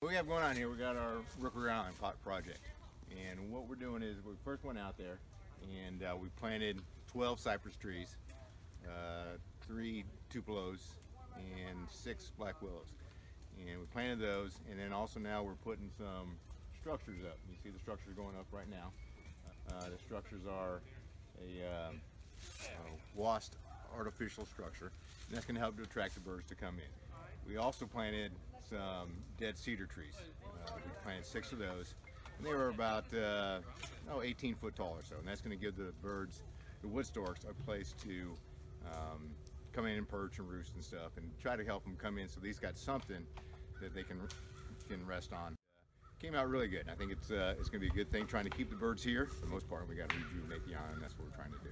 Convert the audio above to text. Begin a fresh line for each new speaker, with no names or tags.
What we have going on here, we got our Rookery Island pot project. And what we're doing is we first went out there and uh, we planted 12 cypress trees, uh, three tupelos, and six black willows. And we planted those and then also now we're putting some structures up. You see the structures going up right now. Uh, the structures are a um, uh, washed artificial structure. And that's going to help to attract the birds to come in. We also planted some dead cedar trees. Uh, we planted six of those. And they were about uh, oh, 18 foot tall or so. And that's going to give the birds, the wood storks, a place to um, come in and perch and roost and stuff and try to help them come in so these got something that they can, can rest on came out really good. I think it's uh, it's going to be a good thing trying to keep the birds here. For the most part, we got to rejuvenate the island. That's what we're trying to do.